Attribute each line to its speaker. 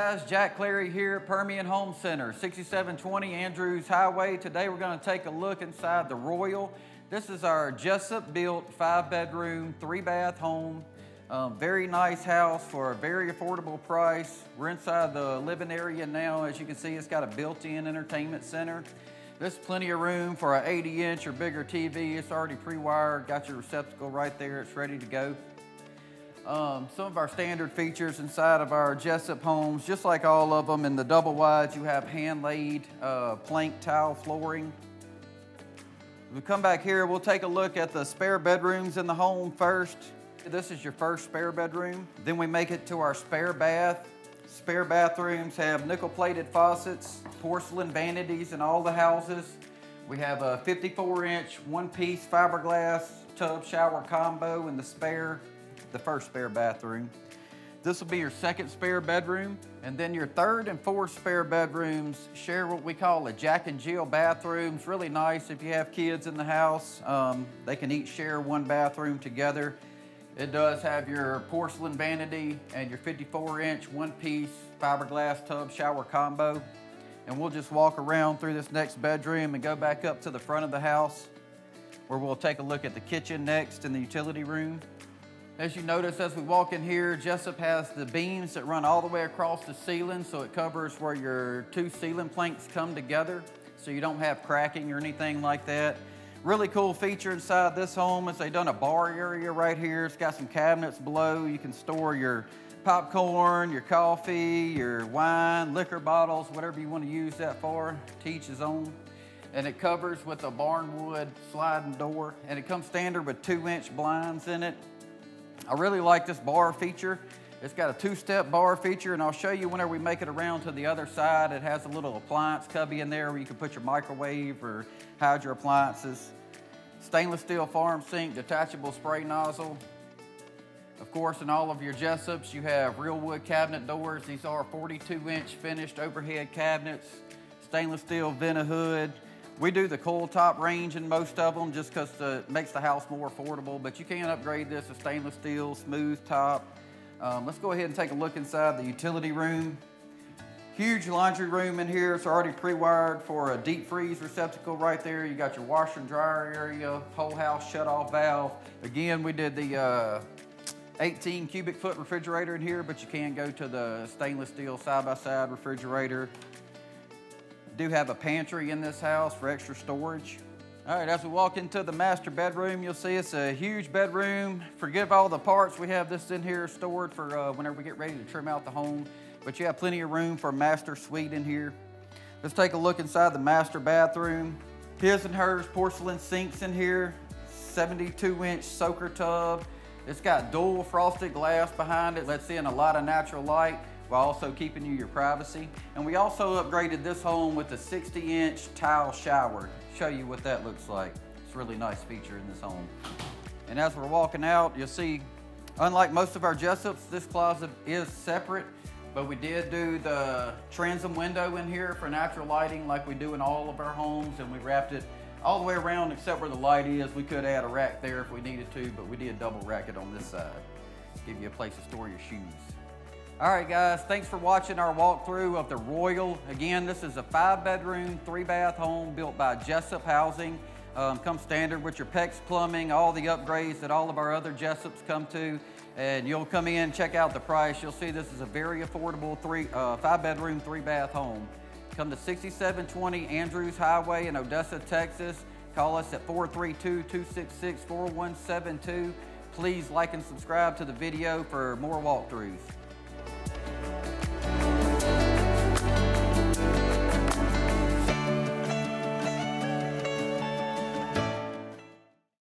Speaker 1: guys, Jack Clary here at Permian Home Center, 6720 Andrews Highway. Today we're going to take a look inside the Royal. This is our Jessup built five bedroom, three bath home. Um, very nice house for a very affordable price. We're inside the living area now. As you can see, it's got a built-in entertainment center. There's plenty of room for an 80 inch or bigger TV. It's already pre-wired, got your receptacle right there. It's ready to go. Um, some of our standard features inside of our Jessup homes, just like all of them in the double wides, you have hand-laid uh, plank tile flooring. we come back here, we'll take a look at the spare bedrooms in the home first. This is your first spare bedroom. Then we make it to our spare bath. Spare bathrooms have nickel-plated faucets, porcelain vanities in all the houses. We have a 54-inch one-piece fiberglass tub shower combo in the spare the first spare bathroom. This will be your second spare bedroom. And then your third and fourth spare bedrooms share what we call a Jack and Jill bathroom. It's really nice if you have kids in the house. Um, they can each share one bathroom together. It does have your porcelain vanity and your 54 inch one piece fiberglass tub shower combo. And we'll just walk around through this next bedroom and go back up to the front of the house where we'll take a look at the kitchen next and the utility room. As you notice as we walk in here, Jessup has the beams that run all the way across the ceiling so it covers where your two ceiling planks come together so you don't have cracking or anything like that. Really cool feature inside this home is they've done a bar area right here. It's got some cabinets below. You can store your popcorn, your coffee, your wine, liquor bottles, whatever you want to use that for, to each his own. And it covers with a barnwood sliding door. And it comes standard with two inch blinds in it. I really like this bar feature. It's got a two-step bar feature, and I'll show you whenever we make it around to the other side. It has a little appliance cubby in there where you can put your microwave or hide your appliances. Stainless steel farm sink, detachable spray nozzle. Of course, in all of your Jessups, you have real wood cabinet doors. These are 42-inch finished overhead cabinets, stainless steel Vent-A-Hood, we do the coil top range in most of them just because it makes the house more affordable, but you can upgrade this to stainless steel, smooth top. Um, let's go ahead and take a look inside the utility room. Huge laundry room in here. It's already pre-wired for a deep freeze receptacle right there. You got your washer and dryer area, whole house shut off valve. Again, we did the uh, 18 cubic foot refrigerator in here, but you can go to the stainless steel side-by-side -side refrigerator do have a pantry in this house for extra storage. All right, as we walk into the master bedroom, you'll see it's a huge bedroom. Forgive all the parts. We have this in here stored for uh, whenever we get ready to trim out the home. But you have plenty of room for a master suite in here. Let's take a look inside the master bathroom. His and hers porcelain sinks in here. 72 inch soaker tub. It's got dual frosted glass behind it. Lets in a lot of natural light while also keeping you your privacy. And we also upgraded this home with a 60 inch tile shower. Show you what that looks like. It's a really nice feature in this home. And as we're walking out, you'll see, unlike most of our Jessups, this closet is separate, but we did do the transom window in here for natural lighting like we do in all of our homes, and we wrapped it all the way around except where the light is. We could add a rack there if we needed to, but we did double rack it on this side. Give you a place to store your shoes. All right, guys, thanks for watching our walkthrough of the Royal. Again, this is a five bedroom, three bath home built by Jessup Housing. Um, comes standard with your PEX plumbing, all the upgrades that all of our other Jessups come to. And you'll come in, check out the price. You'll see this is a very affordable three, uh, five bedroom, three bath home. Come to 6720 Andrews Highway in Odessa, Texas. Call us at 432-266-4172. Please like and subscribe to the video for more walkthroughs.